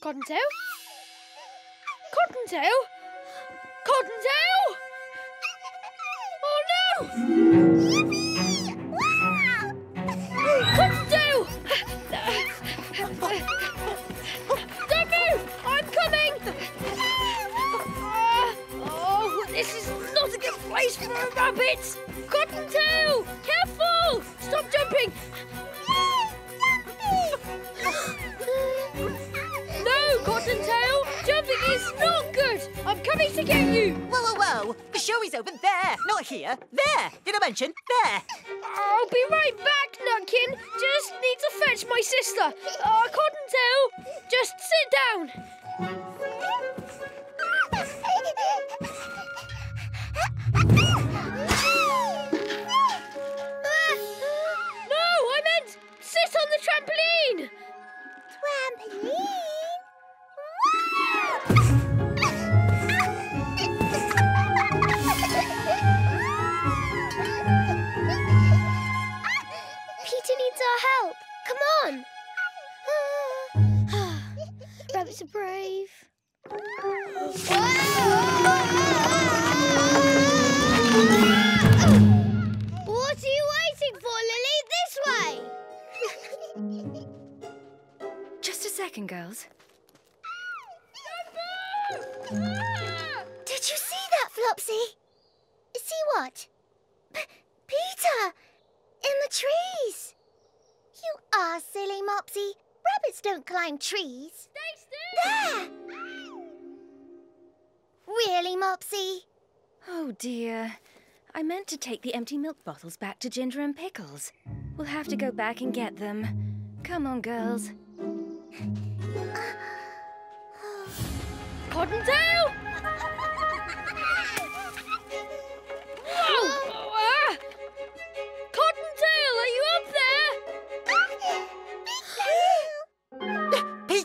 Cottontail? Cottontail? Cottontail? Oh no! Cottontail! Don't move! I'm coming! Ah, oh, this is not a good place for a rabbit! Cottontail! Jumping is not good! I'm coming to get you! Whoa, whoa, whoa! The show is over there, not here. There! Did I mention? There! I'll be right back, Nutkin. Just need to fetch my sister. Uh, Cottontail, just sit down. Help. Come on. Rabbits are brave. What are you waiting for, Lily? This way. Just a second, girls. Did you see that, Flopsy? See what? P- Peter! In the trees! You are silly, Mopsy. Rabbits don't climb trees. Stay still. There! Really, Mopsy? Oh dear. I meant to take the empty milk bottles back to Ginger and Pickles. We'll have to go back and get them. Come on, girls. Cottontail.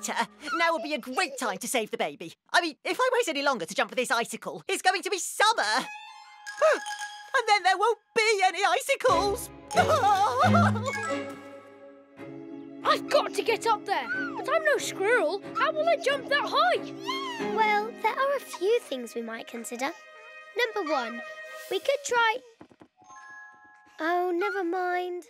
There? Peter, now would be a great time to save the baby. I mean, if I wait any longer to jump for this icicle, it's going to be summer. and then there won't be any icicles. I've got to get up there, but I'm no squirrel. How will I jump that high? Well, there are a few things we might consider. Number one, we could try. Oh, never mind.